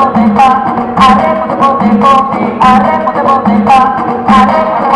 boteca, haremos de boteco, haremos de boteca, haremos de